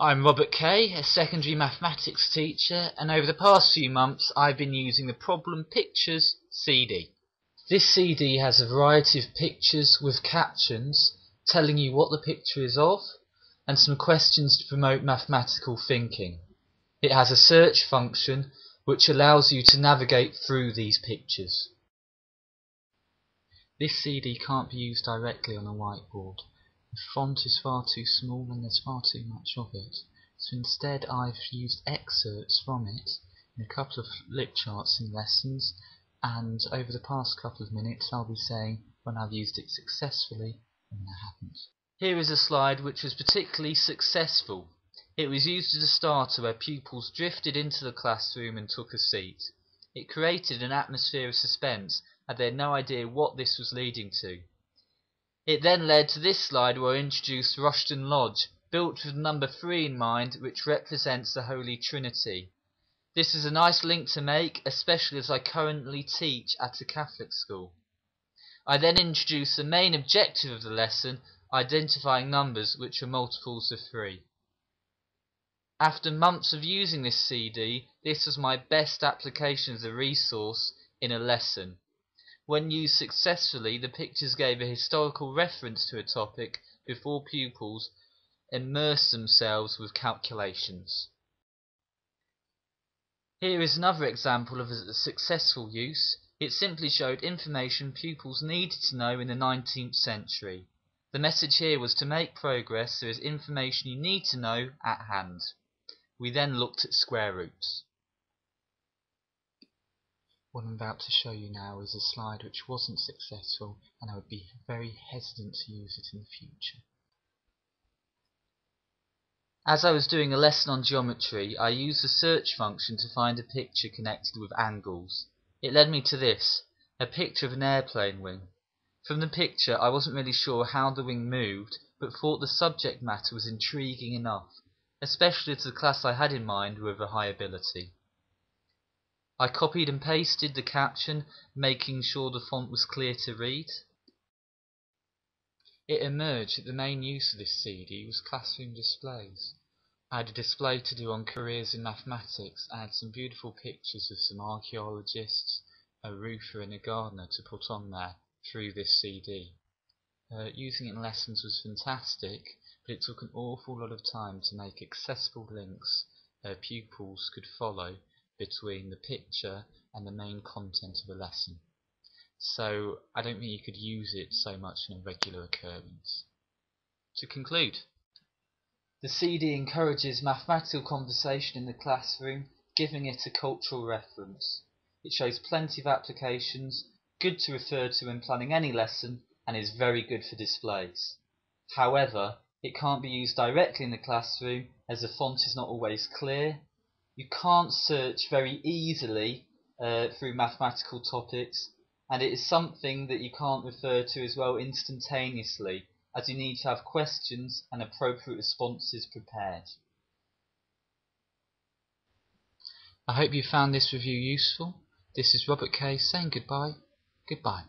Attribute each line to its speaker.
Speaker 1: I'm Robert Kay, a secondary mathematics teacher, and over the past few months I've been using the Problem Pictures CD. This CD has a variety of pictures with captions telling you what the picture is of and some questions to promote mathematical thinking. It has a search function which allows you to navigate through these pictures. This CD can't be used directly on a whiteboard. The font is far too small and there's far too much of it, so instead I've used excerpts from it in a couple of flip charts in lessons and over the past couple of minutes I'll be saying when I've used it successfully and when I haven't. Here is a slide which was particularly successful. It was used as a starter where pupils drifted into the classroom and took a seat. It created an atmosphere of suspense and they had no idea what this was leading to. It then led to this slide where I introduced Rushton Lodge, built with number 3 in mind, which represents the Holy Trinity. This is a nice link to make, especially as I currently teach at a Catholic school. I then introduced the main objective of the lesson, identifying numbers which are multiples of 3. After months of using this CD, this was my best application of the resource in a lesson. When used successfully, the pictures gave a historical reference to a topic before pupils immersed themselves with calculations. Here is another example of a successful use. It simply showed information pupils needed to know in the 19th century. The message here was to make progress there is information you need to know at hand. We then looked at square roots. What I'm about to show you now is a slide which wasn't successful and I would be very hesitant to use it in the future. As I was doing a lesson on geometry, I used the search function to find a picture connected with angles. It led me to this, a picture of an airplane wing. From the picture I wasn't really sure how the wing moved, but thought the subject matter was intriguing enough, especially to the class I had in mind with a high ability. I copied and pasted the caption, making sure the font was clear to read. It emerged that the main use of this CD was classroom displays. I had a display to do on careers in mathematics and had some beautiful pictures of some archaeologists, a roofer and a gardener to put on there through this CD. Uh, using it in lessons was fantastic, but it took an awful lot of time to make accessible links uh, pupils could follow between the picture and the main content of a lesson. So I don't think you could use it so much in a regular occurrence. To conclude, the CD encourages mathematical conversation in the classroom, giving it a cultural reference. It shows plenty of applications, good to refer to when planning any lesson, and is very good for displays. However, it can't be used directly in the classroom as the font is not always clear you can't search very easily uh, through mathematical topics and it is something that you can't refer to as well instantaneously as you need to have questions and appropriate responses prepared. I hope you found this review useful. This is Robert Kay saying goodbye. Goodbye.